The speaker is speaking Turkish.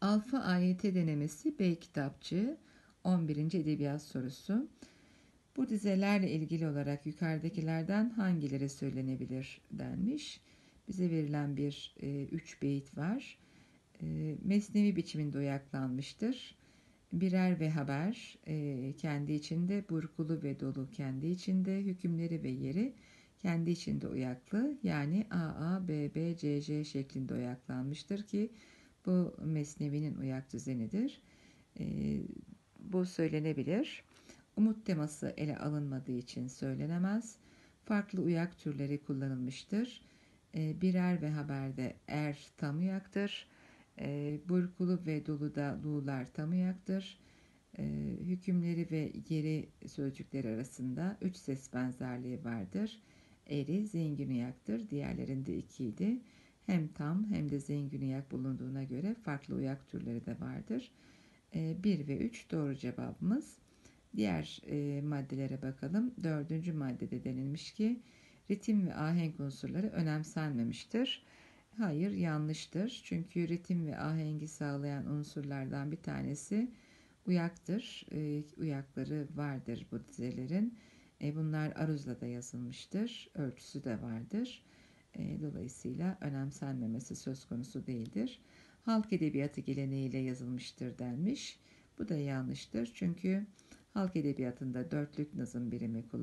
Alfa AYT denemesi B kitapçı 11. edebiyat sorusu. Bu dizelerle ilgili olarak yukarıdakilerden hangileri söylenebilir denmiş. Bize verilen bir e, üç beyit var. E, mesnevi biçiminde uyaklanmıştır. Birer ve haber e, kendi içinde, burkulu ve dolu kendi içinde, hükümleri ve yeri kendi içinde uyaklı. Yani AA, BB, CC şeklinde uyaklanmıştır ki bu mesnevinin uyak düzenidir. E, bu söylenebilir. Umut teması ele alınmadığı için söylenemez. Farklı uyak türleri kullanılmıştır. E, birer ve haberde er tam uyaktır. E, burkulu ve doluda lu'lar tam uyaktır. E, hükümleri ve geri sözcükleri arasında üç ses benzerliği vardır. Eri zengin uyaktır. Diğerlerinde ikiydi hem tam hem de zengin uyak bulunduğuna göre farklı uyak türleri de vardır. 1 ee, ve 3 doğru cevabımız. Diğer e, maddelere bakalım. Dördüncü maddede denilmiş ki ritim ve ahenk unsurları önemsenmemiştir. Hayır yanlıştır. Çünkü ritim ve ahengi sağlayan unsurlardan bir tanesi uyaktır. E, uyakları vardır bu dizelerin. E, bunlar aruzla da yazılmıştır. Ölçüsü de vardır. E, dolayısıyla önemsenmemesi söz konusu değildir. Halk edebiyatı geleneğiyle yazılmıştır denmiş. Bu da yanlıştır çünkü halk edebiyatında dörtlük nazım birimi kullanılır.